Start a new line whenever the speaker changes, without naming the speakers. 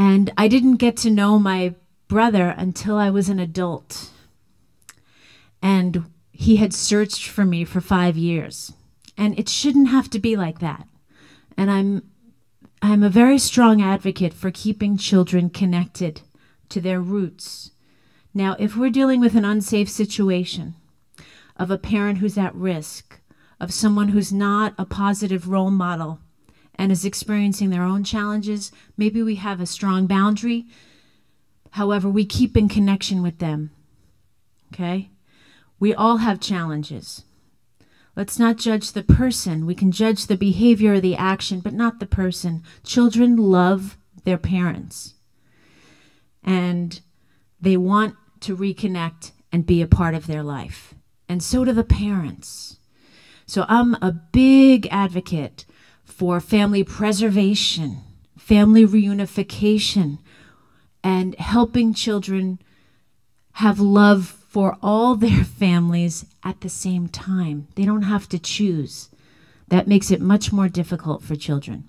And I didn't get to know my brother until I was an adult. And he had searched for me for five years. And it shouldn't have to be like that. And I'm I'm a very strong advocate for keeping children connected to their roots. Now, if we're dealing with an unsafe situation of a parent who's at risk, of someone who's not a positive role model and is experiencing their own challenges, maybe we have a strong boundary. However, we keep in connection with them. Okay? We all have challenges. Let's not judge the person. We can judge the behavior or the action, but not the person. Children love their parents. And they want to reconnect and be a part of their life. And so do the parents. So I'm a big advocate for family preservation, family reunification, and helping children have love for all their families at the same time. They don't have to choose. That makes it much more difficult for children.